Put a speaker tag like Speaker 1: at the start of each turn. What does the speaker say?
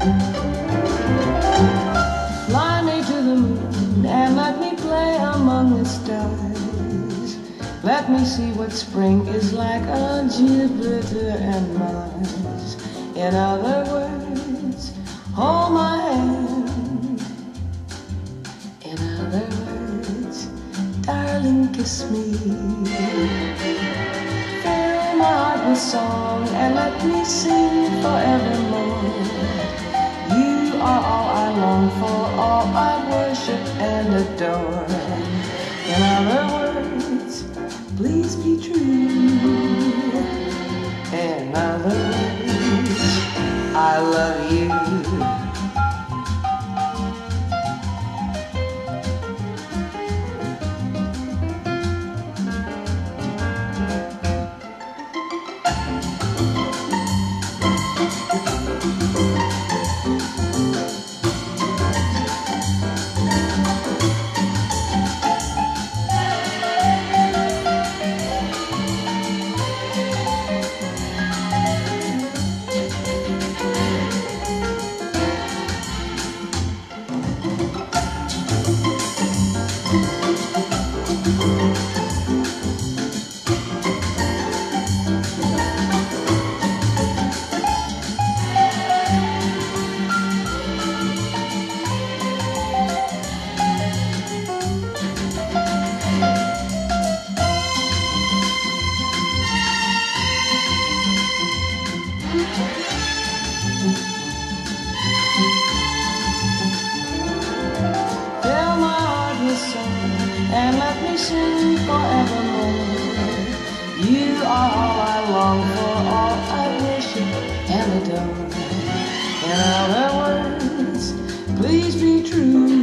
Speaker 1: Fly me to the moon and let me play among the stars. Let me see what spring is like on Jupiter and Mars. In other words, hold my hand. In other words, darling, kiss me. Fill my heart with song and let me sing forevermore. And adore. In other words, please be true. In other words, I love you. Fill my heart with song and let me sing forevermore. You are all I long for, all I worship and adore. In other words, please be true.